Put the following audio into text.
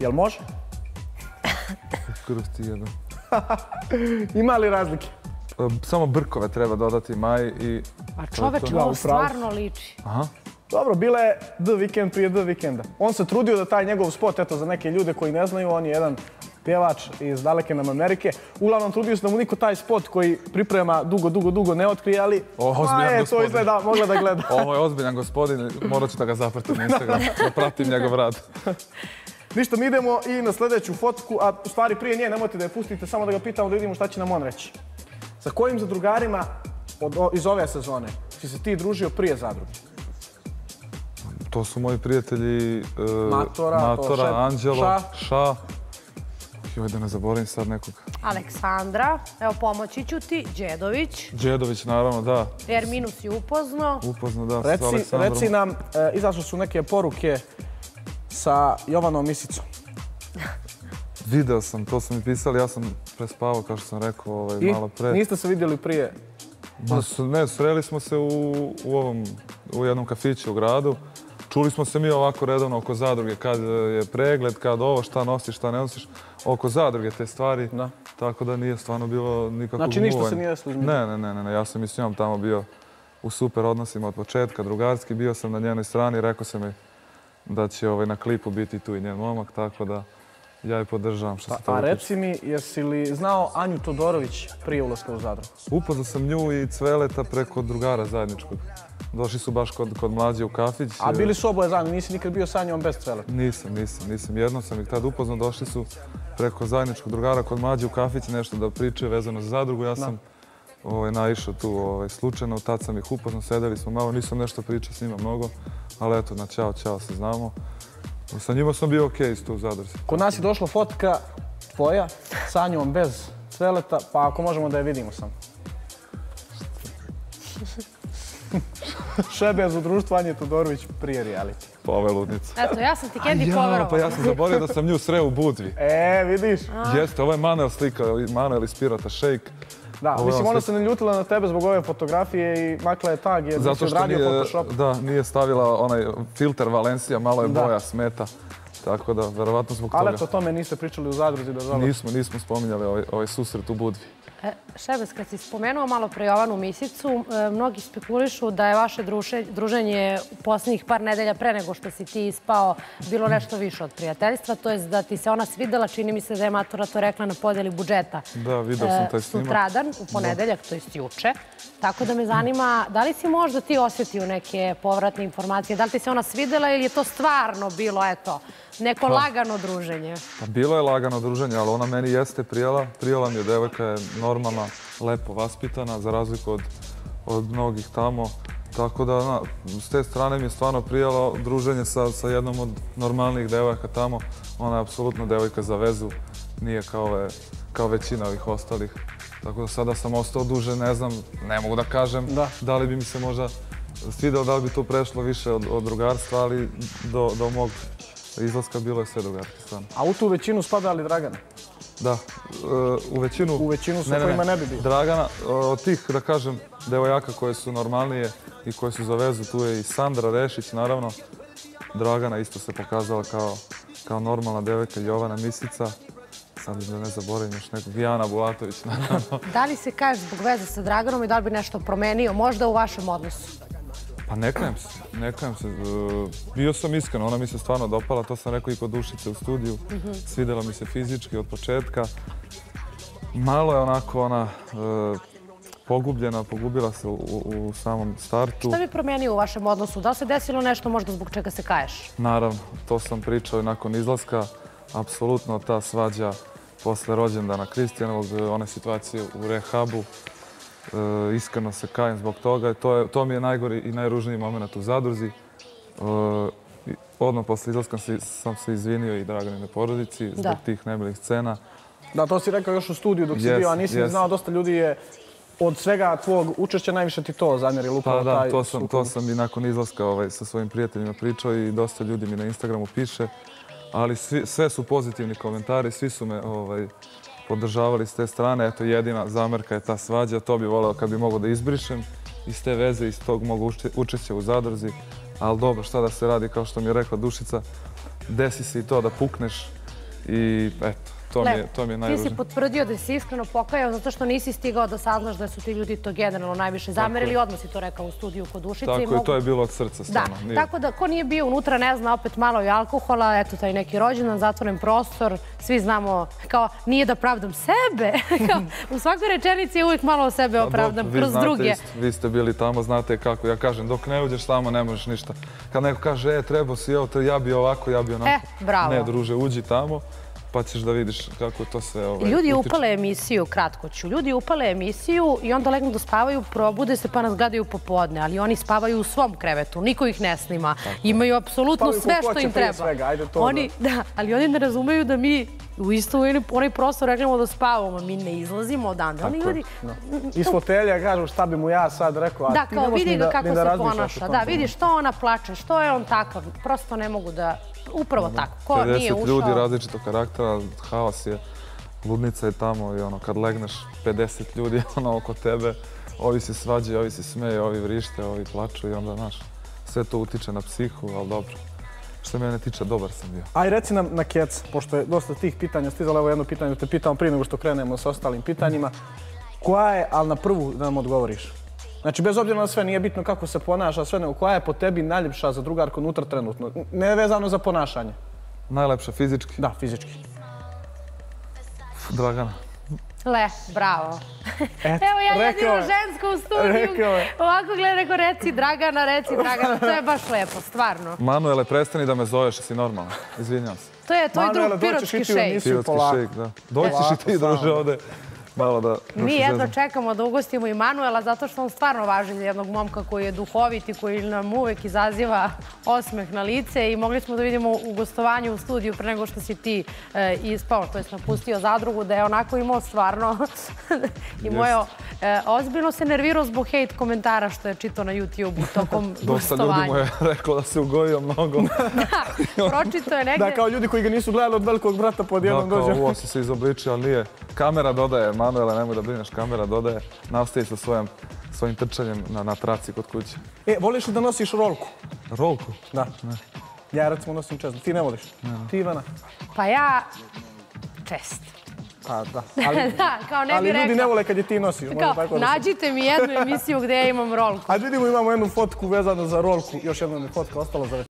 Jel može? Krusti jedan. Ima li razlike? Samo brkove treba dodati Maj i... A čoveč, ovo stvarno liči. Aha. Dobro, bila je The Weeknd prije The Weekenda. On se trudio da taj njegov spot, eto za neke ljude koji ne znaju, on je jedan pjevač iz daleke nam Amerike. Uglavnom trudio se da mu niko taj spot koji priprema dugo, dugo, dugo ne otkrije, ali O, ozbiljan a, je, to gospodin. izgleda, mogla da gleda. Ovo je ozbiljan gospodin, morat ću da ga zapratim na Instagram, da pratim njegov rad. Ništa, mi idemo i na sljedeću fotku, a u stvari prije nje nemojte da je pustite, samo da ga pitamo da vidimo šta će nam on reći. Sa kojim zadrugarima od, o- iz ove sezone si se ti družio prije zadruge? To su moji prijatelji e, Matora, to Matora Šep, Anđelo, Ša. Ša. Joj, da ne zaboravim sad nekog. Aleksandra, evo pomoći ću ti, Đedović, Đedović, naravno, da. Erminus je upozno. Upozno, da, sa Reci, Aleksandrom. reci nam, e, izašle su neke poruke sa Jovanom Misicom. Video sam, to su mi pisali, ja sam prespavao, kao što sam rekao ovaj, I malo pre. niste se vidjeli prije. Ma, ne, sreli smo se u, u, ovom, u jednom kafiću u gradu. Čuli smo se mi ovako redovno oko zadruge, kad je pregled, kad ovo, šta nosiš, šta ne nosiš. Oko zadruge te stvari. Da. Tako da nije stvarno bilo nikakvog Znači, ništa se nije desilo između? Ne, ne, ne, ne, ne, ja sam i s njom tamo bio u super odnosima od početka, drugarski. Bio sam na njenoj strani, rekao sam mi da će ovaj, na klipu biti tu i njen momak, tako da ja je podržavam što se Pa, toga a tiče. reci mi, jesi li znao Anju Todorović prije ulaska u zadrugu? Upoznao sam nju i Cveleta preko drugara zajedničkog. Došli su baš kod, kod mlađe u kafić. A bili su oboje zajedno, nisi nikad bio sa njom bez cveleta. Nisam, nisam, nisam. Jednom sam ih tad upoznao, došli su preko zajedničkog drugara kod mlađe u kafić nešto da pričaju vezano za zadrugu. Ja sam ovaj, naišao tu ovaj, slučajno, tad sam ih upoznao, sedeli smo malo, nisam nešto pričao s njima mnogo, ali eto, na čao, čao se znamo. Sa njima sam bio okej isto u zadruzi. Kod nas je došla fotka tvoja sa njom bez cveleta, pa ako možemo da je vidimo sam. Šebez u društvu Anje Todorović prije reality. Pa ove ludnice. Eto, ja sam ti Candy Ja, poverovala. pa ja sam zaboravio da sam nju sreo u Budvi. E, vidiš? Jeste, ovo je Manuel slika, Manuel iz Pirata Shake. Da, Ovo mislim, je ona se ne ljutila na tebe zbog ove fotografije i makla je tag jer Zato što odradio nije, Photoshop. da, nije stavila onaj filter Valencija, malo je Da. boja, smeta. Tako da, verovatno zbog Ali toga. eto, o tome niste pričali u zadruzi, da žalost. Nismo, nismo spominjali ovaj, ovaj susret u Budvi. E, Šebes, kad si spomenuo malo pre Jovanu Misicu, e, mnogi spekulišu da je vaše druženje u posljednjih par nedelja pre nego što si ti ispao bilo nešto više od prijateljstva, to je da ti se ona svidela, čini mi se da je Matura to rekla na podjeli budžeta. Da, video sam E, taj snimak. Sutradan, u ponedeljak, to je juče. Tako da me zanima, da li si možda ti osjetio neke povratne informacije? Da li ti se ona svidela ili je to stvarno bilo, eto, neko lagano druženje? Pa bilo je lagano druženje, ali ona meni jeste prijela. Prijela mi je devojka je normalna, lepo vaspitana, za razliku od, od mnogih tamo. Tako da, na, s te strane mi je stvarno prijelo druženje sa, sa jednom od normalnijih devojaka tamo. Ona je apsolutno devojka za vezu, nije kao, većina ovih ostalih. Tako da sada sam ostao duže, ne znam, ne mogu da kažem Da. da li bi mi se možda svidao, da li bi to prešlo više od, od drugarstva, ali do, do mog izlaska bilo je sve drugarstvo, stvarno. A u tu većinu spada li Dragana? Da, e, u većinu... U većinu sa kojima ne bi bio. Dragana, e, od tih, da kažem, devojaka koje su normalnije i koje su za vezu, tu je i Sandra Rešić, naravno. Dragana isto se pokazala kao, kao normalna devojka, Jovana Misica. Sad da ne zaboravim još nekog, Dijana Bulatović, naravno. Da li se kažeš zbog veze sa Draganom i da li bi nešto promenio, možda u vašem odnosu? Pa ne kajem se, ne kajem se. E, Bio sam iskren, ona mi se stvarno dopala, to sam rekao i kod Dušice u studiju. Svidela mi se fizički od početka. Malo je onako ona e, pogubljena, pogubila se u, samom startu. Šta bi promenio u vašem odnosu? Da li se desilo nešto možda zbog čega se kaješ? Naravno, to sam pričao i nakon izlaska. Apsolutno ta svađa posle rođendana Kristijanovog, e, one situacije u rehabu. E, iskreno se kajem zbog toga. To, je, to mi je najgori i najružniji moment u zadruzi. E, odmah posle izlaska si- sam se izvinio i Draganine porodici zbog Da. tih nemilih scena. Da, to si rekao još u studiju dok si Yes, bio, a nisi ni yes. znao, dosta ljudi je od svega tvog učešća najviše ti to zamjerilo upravo Pa da, taj to sam, to sam i nakon izlaska ovaj, sa svojim prijateljima pričao i dosta ljudi mi na Instagramu piše. Ali svi, sve su pozitivni komentari, svi su me ovaj, podržavali s te strane. Eto, jedina zamerka je ta svađa. To bi voleo kad bi mogo da izbrišem iz te veze, iz tog mogu uče- učešća u zadrzi. Ali dobro, šta da se radi, kao što mi je rekla Dušica, desi se i to da pukneš I eto, to mi je, to mi je Ti najvažnije. si potvrdio da si iskreno pokajao zato što nisi stigao da saznaš da su ti ljudi to generalno najviše zamerili. Odmah si to rekao u studiju kod Ušice. Tako je, mogu- to je bilo od srca Da, stvarno. Nije- tako da ko nije bio unutra ne zna opet malo i alkohola, eto taj neki rođendan, zatvoren prostor, svi znamo kao nije da pravdam sebe, kao u svakoj rečenici je uvijek malo o sebe Pa opravdam kroz druge. vi ste bili tamo, znate kako. Ja kažem, dok ne uđeš tamo ne možeš ništa. Kad neko kaže, e, trebao si, evo, ja bi ovako, ja bi onako. E, bravo. Ne, druže, uđi tamo, pa ćeš da vidiš kako to sve ovaj, Ljudi utiče. upale emisiju, kratko ću, ljudi upale emisiju i onda legnu da spavaju, probude se pa nas gledaju popodne, ali oni spavaju u svom krevetu, niko ih ne snima, imaju apsolutno Spavaju sve kako što im prije treba. svega, ajde to oni, da, ali oni ne razumeju da mi u isto u onaj prostor reklamo da spavamo, mi ne izlazimo odande. Oni Tako je, ljudi, da. Iz fotelja kažu šta bi mu ja sad rekao, a Da, ti kao ne možeš vidi ni ga da, kako ni da se razmišljaš o ponaša. Da, vidi što ona plače, što je on takav. Prosto ne mogu da... Upravo tako. Ko 50 nije ušao... ljudi različitog karaktera, haos je, ludnica je tamo i ono, kad legneš 50 ljudi ono, oko tebe, ovi se svađaju, ovi se smeje, ovi vrište, ovi plaču i onda, znaš, sve to utiče na psihu, ali dobro. Što mene tiče, dobar sam bio. Aj, reci nam na kec, pošto je dosta tih pitanja stizalo, evo jedno pitanje da te pitamo prije nego što krenemo sa ostalim pitanjima. Koja je, ali na prvu da nam odgovoriš? Znači, bez obzira na sve, nije bitno kako se ponaša, sve nego koja je po tebi najljepša za drugarku unutra trenutno? Ne vezano za ponašanje. Najlepše fizički, Da, fizički. Dragana. Le, bravo. Eto, Evo ja rekao jedino je. žensko u studiju. Ovako gleda, rekao, reci Dragana, reci Dragana. To je baš lepo, stvarno. Manuele, prestani da me zoveš, jesi normalno. Izvinjam se. To je tvoj drug, pirotski šejk. Pirotski šejk, da. Doći ćeš i ti, druže, ovde. Malo da... da Mi se jedno čekamo da ugostimo i Manuela zato što on stvarno važi za jednog momka koji je duhovit i koji nam uvek izaziva osmeh na lice i mogli smo da vidimo u gostovanju u studiju pre nego što si ti e, ispao, to je napustio zadrugu, da je onako imao stvarno i moje e, ozbiljno se nervirao zbog hejt komentara što je čitao na YouTube-u tokom Dosta ljudi gostovanja. mu je rekao da se ugojio mnogo. Da, pročito je negdje. Da, kao ljudi koji ga nisu gledali od velikog brata pod Da, jednom kao dođe. ovo si se izobličio, ali nije. Kamera dodaje, Manuela, nemoj da brineš, kamera dodaje. Nastavi sa svojim, svojim trčanjem na, na traci kod kuće. E, voliš li da nosiš rolku? Rolku. Da. Ja recimo nosim često. Ti ne voliš? Ti Ivana? Pa ja čest. Pa da. Ali, Da, kao ne ali bi ljudi rekla. ne vole kad je ti nosiš. možda Kao, tako nađite mi jednu emisiju gdje ja imam rolku. Ajde vidimo, imamo jednu fotku vezanu za rolku. Još jedna mi fotka ostala za